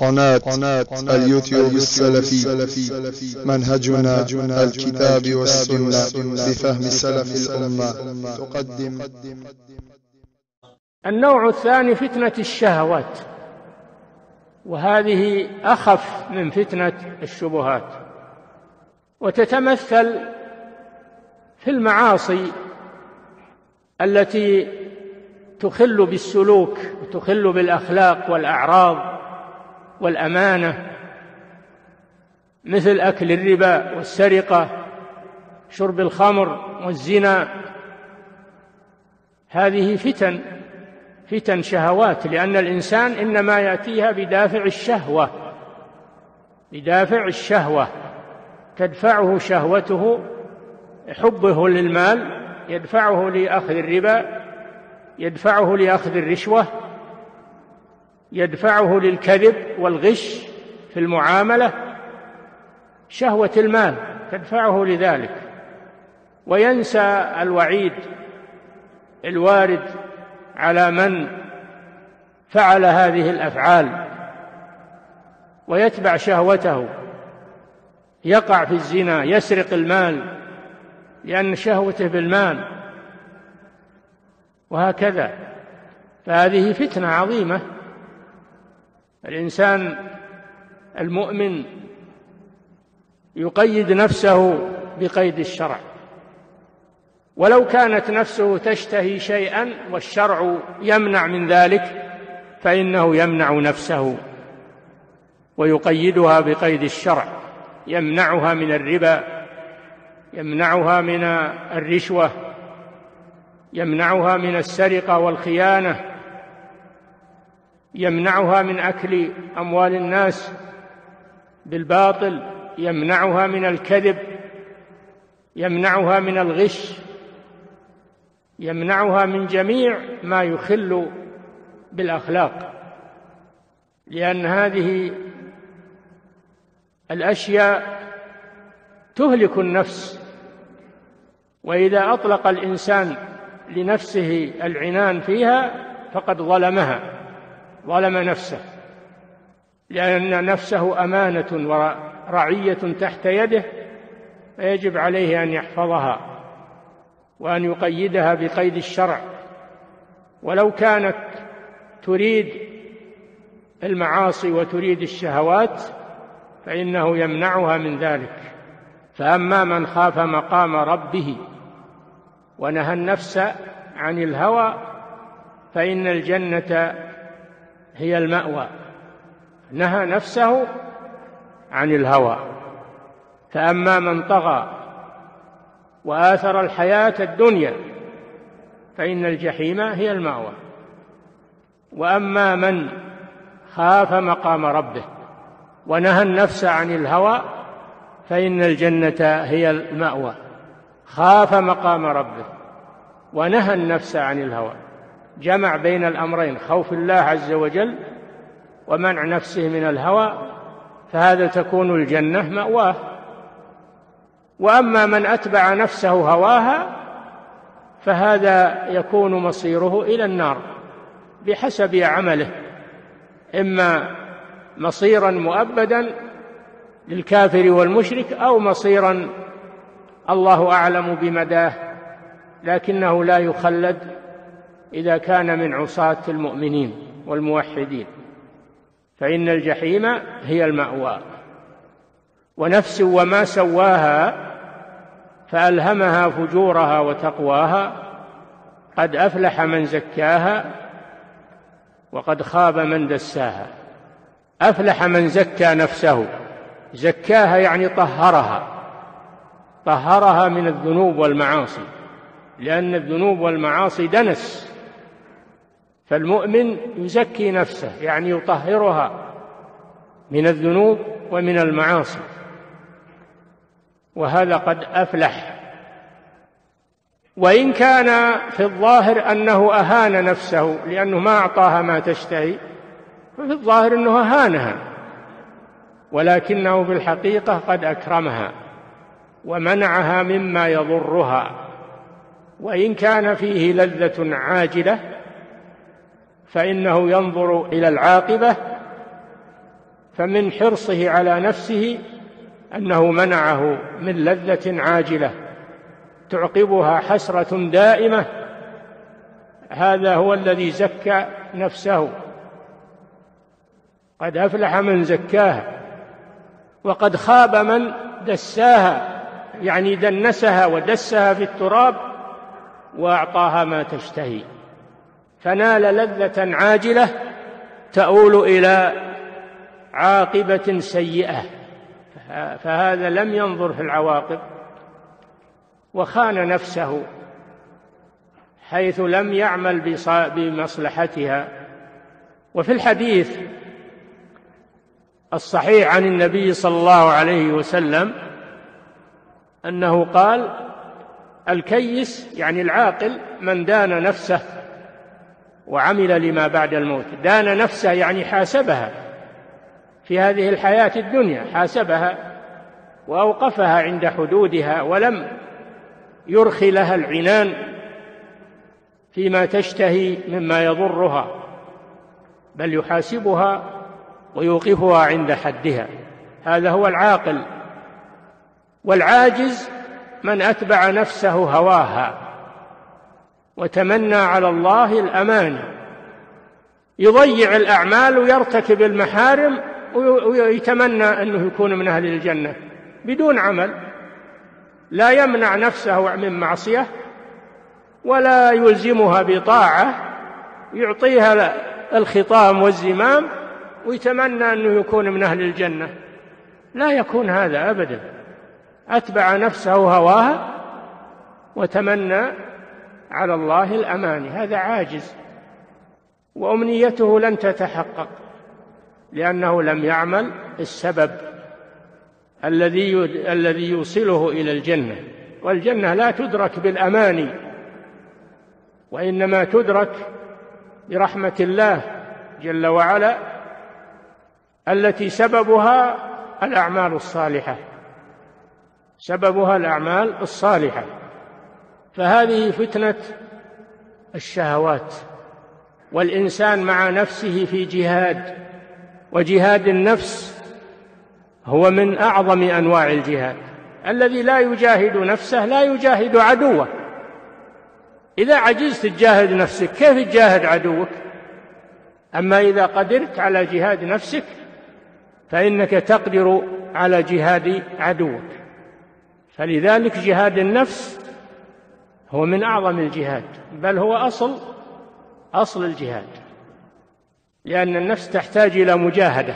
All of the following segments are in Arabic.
قناة, قناة اليوتيوب السلفي. منهجنا الكتاب والسنة بفهم سلف الأمة. تقدم. النوع الثاني فتنة الشهوات وهذه أخف من فتنة الشبهات. وتتمثل في المعاصي التي تخل بالسلوك وتخل بالأخلاق والأعراض. والأمانة مثل أكل الربا والسرقة شرب الخمر والزنا. هذه فتن فتن شهوات لأن الإنسان إنما يأتيها بدافع الشهوة بدافع الشهوة. تدفعه شهوته حبه للمال يدفعه لأخذ الربا يدفعه لأخذ الرشوة. يدفعه للكذب والغش في المعاملة شهوة المال تدفعه لذلك. وينسى الوعيد الوارد على من فعل هذه الأفعال. ويتبع شهوته. يقع في الزنا يسرق المال لأن شهوته بالمال. وهكذا. فهذه فتنة عظيمة. الإنسان المؤمن يقيد نفسه بقيد الشرع. ولو كانت نفسه تشتهي شيئا والشرع يمنع من ذلك فإنه يمنع نفسه ويقيدها بقيد الشرع. يمنعها من الربا يمنعها من الرشوة يمنعها من السرقة والخيانة. يمنعها من أكل أموال الناس بالباطل يمنعها من الكذب يمنعها من الغش يمنعها من جميع ما يخل بالأخلاق. لأن هذه الأشياء تهلك النفس وإذا أطلق الإنسان لنفسه العنان فيها فقد ظلمها. ظلم نفسه لأن نفسه أمانة ورعية تحت يده فيجب عليه أن يحفظها وأن يقيدها بقيد الشرع. ولو كانت تريد المعاصي وتريد الشهوات فإنه يمنعها من ذلك. فأما من خاف مقام ربه ونهى النفس عن الهوى فإن الجنة هي المأوى. نهى نفسه عن الهوى. فأما من طغى وآثر الحياة الدنيا فإن الجحيم هي المأوى. وأما من خاف مقام ربه ونهى النفس عن الهوى فإن الجنة هي المأوى. خاف مقام ربه ونهى النفس عن الهوى. جمع بين الأمرين خوف الله عز وجل ومنع نفسه من الهوى فهذا تكون الجنة مأواه. وأما من أتبع نفسه هواها فهذا يكون مصيره إلى النار بحسب عمله. إما مصيرا مؤبدا للكافر والمشرك أو مصيرا الله أعلم بمداه لكنه لا يخلد إذا كان من عصاة المؤمنين والموحدين. فإن الجحيم هي المأوى. ونفس وما سواها فألهمها فجورها وتقواها قد أفلح من زكاها وقد خاب من دساها. أفلح من زكى نفسه. زكاها يعني طهرها. طهرها من الذنوب والمعاصي لأن الذنوب والمعاصي دنس. فالمؤمن يزكي نفسه يعني يطهرها من الذنوب ومن المعاصي. وهذا قد أفلح. وإن كان في الظاهر أنه أهان نفسه لأنه ما أعطاها ما تشتهي ففي الظاهر أنه أهانها. ولكنه في الحقيقة قد أكرمها ومنعها مما يضرها. وإن كان فيه لذة عاجلة فإنه ينظر إلى العاقبة فمن حرصه على نفسه أنه منعه من لذة عاجلة تعقبها حسرة دائمة. هذا هو الذي زكى نفسه قد أفلح من زكاها وقد خاب من دساها يعني دنسها ودسها في التراب وأعطاها ما تشتهي. فنال لذة عاجلة تؤول إلى عاقبة سيئة. فهذا لم ينظر في العواقب. وخان نفسه حيث لم يعمل بمصلحتها. وفي الحديث الصحيح عن النبي صلى الله عليه وسلم أنه قال الكيس يعني العاقل من دان نفسه وعمل لما بعد الموت. دان نفسه يعني حاسبها في هذه الحياة الدنيا حاسبها وأوقفها عند حدودها ولم يرخي لها العنان فيما تشتهي مما يضرها بل يحاسبها ويوقفها عند حدها. هذا هو العاقل. والعاجز من أتبع نفسه هواها. وتمنى على الله الاماني يضيع الأعمال ويرتكب المحارم ويتمنى أنه يكون من أهل الجنة بدون عمل. لا يمنع نفسه من معصية ولا يلزمها بطاعة. يعطيها الخطام والزمام ويتمنى أنه يكون من أهل الجنة. لا يكون هذا ابدا. أتبع نفسه هواها وتمنى على الله الأماني. هذا عاجز. وأمنيته لن تتحقق لأنه لم يعمل السبب الذي الذي يوصله إلى الجنة. والجنة لا تدرك بالأماني وإنما تدرك برحمة الله جل وعلا التي سببها الأعمال الصالحة. سببها الأعمال الصالحة. فهذه فتنة الشهوات والإنسان مع نفسه في جهاد وجهاد النفس هو من أعظم أنواع الجهاد. الذي لا يجاهد نفسه لا يجاهد عدوه. إذا عجزت تجاهد نفسك كيف تجاهد عدوك؟ أما إذا قدرت على جهاد نفسك فإنك تقدر على جهاد عدوك. فلذلك جهاد النفس هو من أعظم الجهاد بل هو أصل أصل الجهاد. لأن النفس تحتاج إلى مجاهدة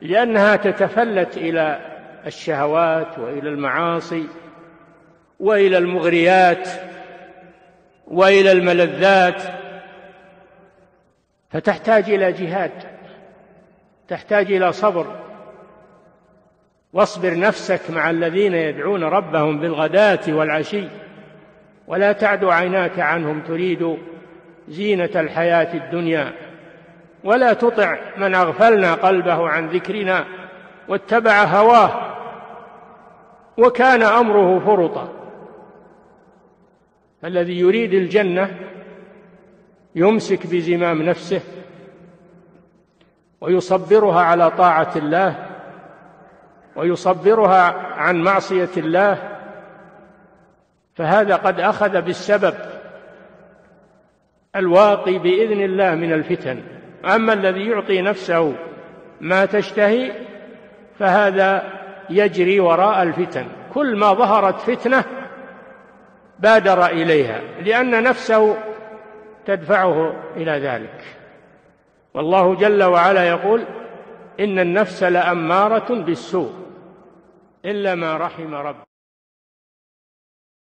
لأنها تتفلت إلى الشهوات وإلى المعاصي وإلى المغريات وإلى الملذات. فتحتاج إلى جهاد تحتاج إلى صبر. واصبر نفسك مع الذين يدعون ربهم بالغداة والعشي. ولا تعد عيناك عنهم تريد زينة الحياة الدنيا. ولا تطع من أغفلنا قلبه عن ذكرنا واتبع هواه. وكان أمره فرطا. الذي يريد الجنة يمسك بزمام نفسه ويصبرها على طاعة الله ويصبرها عن معصية الله فهذا قد أخذ بالسبب الواقي بإذن الله من الفتن. أما الذي يعطي نفسه ما تشتهي فهذا يجري وراء الفتن. كل ما ظهرت فتنة بادر إليها لأن نفسه تدفعه إلى ذلك. والله جل وعلا يقول إن النفس لأمارة بالسوء إلا ما رحم رب